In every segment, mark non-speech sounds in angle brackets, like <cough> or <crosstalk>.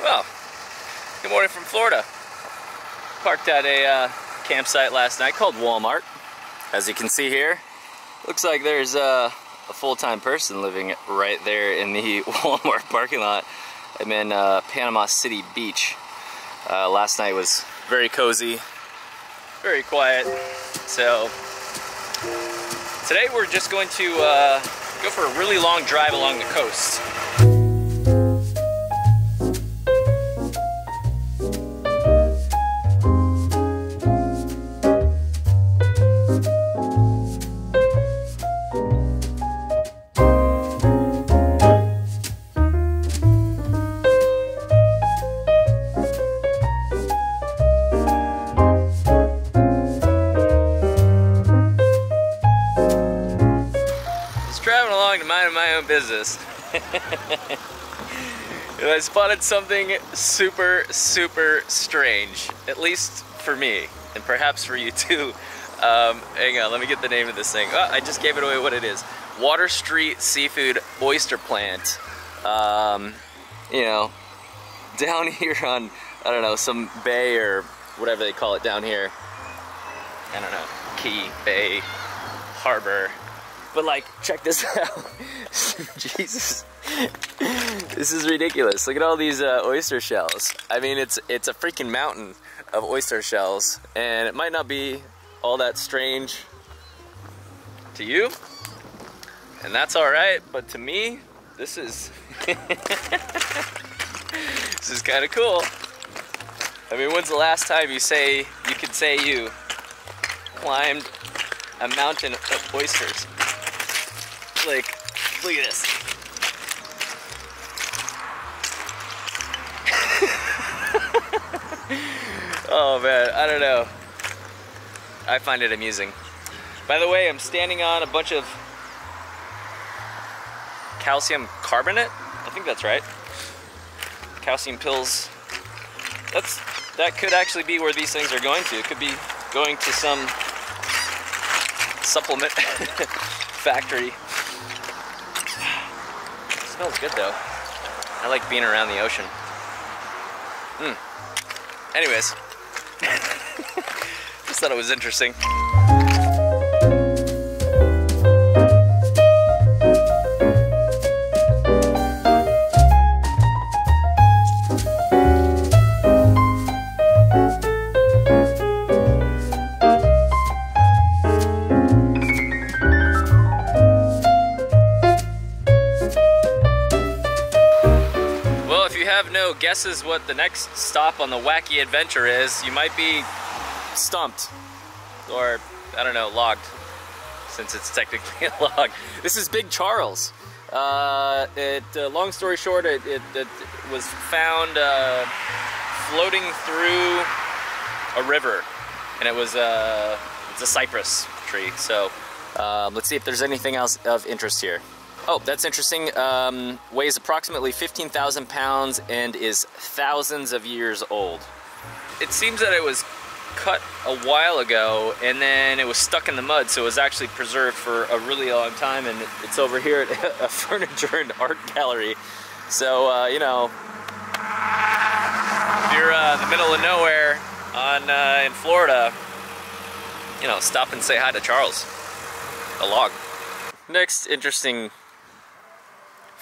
Well, good morning from Florida. Parked at a uh, campsite last night called Walmart. As you can see here, looks like there's uh, a full-time person living right there in the <laughs> Walmart parking lot. I'm in uh, Panama City Beach. Uh, last night was very cozy, very quiet. So today we're just going to uh, go for a really long drive along the coast. Business. <laughs> and I spotted something super, super strange. At least for me, and perhaps for you too. <laughs> Um, hang on, let me get the name of this thing. Oh, I just gave it away what it is. Water Street Seafood Oyster Plant. Um, you know, <laughs> down here on, I don't know, some bay or whatever they call it down here. I don't know, key, bay, harbor. But like, check this <laughs> out. Jesus. this is ridiculous. Look at all these uh, oyster shells. I mean, it's it's a freaking mountain of oyster shells, and it might not be all that strange to you, and that's all right. But to me, this is <laughs> this is kind of cool. I mean, when's the last time you say you could say you climbed a mountain of oysters? Like, look at this. <laughs> oh man, I don't know. I find it amusing. By the way, I'm standing on a bunch of calcium carbonate. I think that's right. Calcium pills. That's that could actually be where these things are going to. It could be going to some supplement <laughs> factory. Smells good though. I like being around the ocean. Hmm. Anyways, <laughs> just thought it was interesting. Guesses what the next stop on the wacky adventure is, you might be stumped. Or, I don't know, logged. Since it's technically <laughs> a log. This is Big Charles. Uh, it, uh, long story short, it, it, it was found uh, floating through a river. And it was uh, it's a cypress tree. So um, let's see if there's anything else of interest here. Oh, that's interesting. Um, weighs approximately 15,000 pounds and is thousands of years old. It seems that it was cut a while ago and then it was stuck in the mud, so it was actually preserved for a really long time. And it's over here at <laughs> a furniture and art gallery. So, uh, you know, if you're uh, in the middle of nowhere on uh, in Florida, you know, stop and say hi to Charles. A log. Next interesting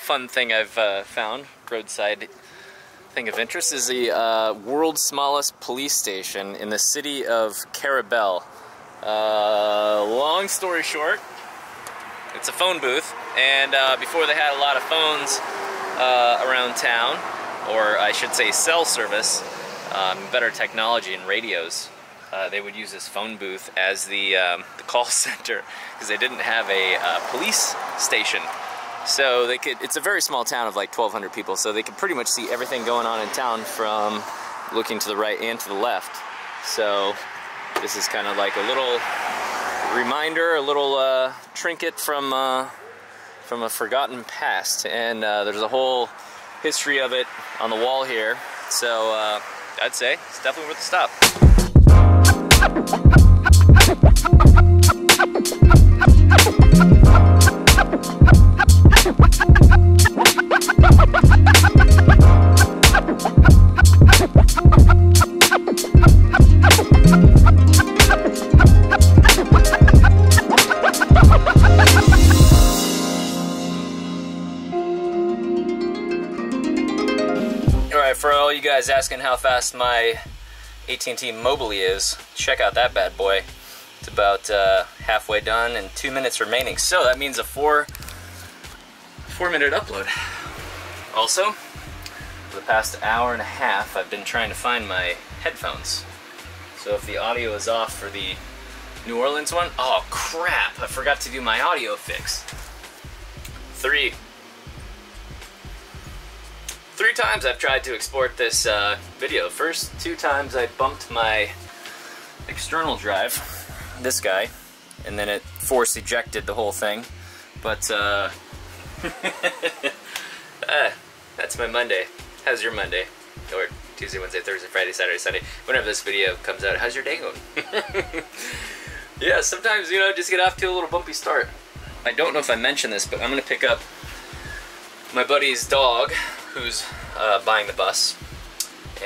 fun thing I've uh, found, roadside thing of interest, is the uh, world's smallest police station in the city of Carrabelle. Uh, long story short, it's a phone booth, and uh, before they had a lot of phones uh, around town, or I should say cell service, um, better technology and radios, uh, they would use this phone booth as the, um, the call <laughs> center because they didn't have a uh, police station. So they could. It's a very small town of like 1,200 people, so they could pretty much see everything going on in town from looking to the right and to the left. So this is kind of like a little reminder, a little uh, trinket from uh, from a forgotten past, and uh, there's a whole history of it on the wall here. So uh, I'd say it's definitely worth a stop. For all you guys asking how fast my AT&T Mobility is, check out that bad boy. It's about uh, halfway done and two minutes remaining. So that means a four, four minute upload. Also, for the past hour and a half, I've been trying to find my headphones. So if the audio is off for the New Orleans one, oh crap, I forgot to do my audio fix. Three. Three times I've tried to export this uh, video. First two times I bumped my external drive, this guy, and then it force ejected the whole thing. But, uh, <laughs> uh that's my Monday. How's your Monday? Or Tuesday, Wednesday, Thursday, Friday, Saturday, Sunday. Whenever this video comes out, how's your day going? <laughs> yeah, sometimes, you know, just get off to a little bumpy start. I don't know if I mentioned this, but I'm going to pick up my buddy's dog, who's uh, buying the bus,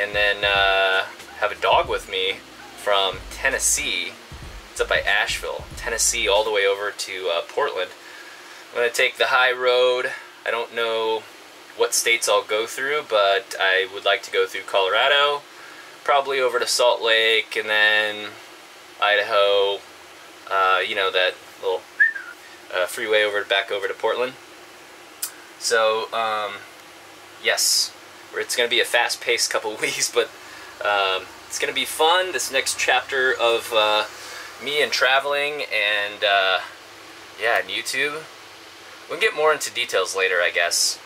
and then uh, have a dog with me from Tennessee. It's up by Asheville, Tennessee, all the way over to uh, Portland. I'm to take the high road. I don't know what states I'll go through, but I would like to go through Colorado, probably over to Salt Lake, and then Idaho, uh, you know, that little uh, freeway over back over to Portland. So, um, yes, it's going to be a fast-paced couple <laughs> weeks, but um, it's going to be fun. This next chapter of uh, me and traveling and, uh, yeah, and YouTube. We'll get more into details later, I guess.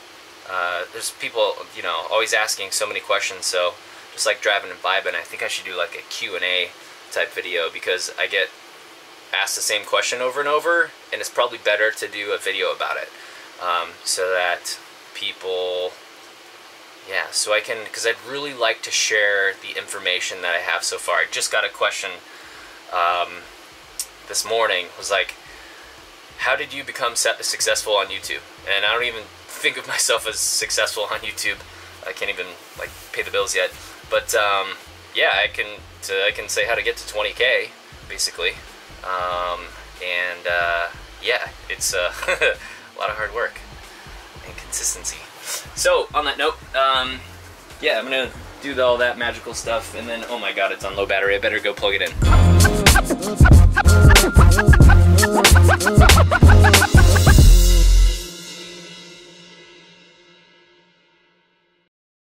Uh, there's people, you know, always asking so many questions, so just like driving and vibing, I think I should do like a Q&A type video because I get asked the same question over and over, and it's probably better to do a video about it um, so that people, yeah, so I can, because I'd really like to share the information that I have so far. I just got a question um, this morning, was like, how did you become successful on YouTube? And I don't even think of <laughs> myself as successful on YouTube. I can't even like pay the bills yet. But um, yeah, I can I can say how to get to 20k basically. Um, and uh, yeah, it's uh, <laughs> a lot of hard work and consistency. So on that note, um, yeah, I'm gonna do all that magical stuff, and then oh my god, it's on low battery. I better go plug it in. <laughs>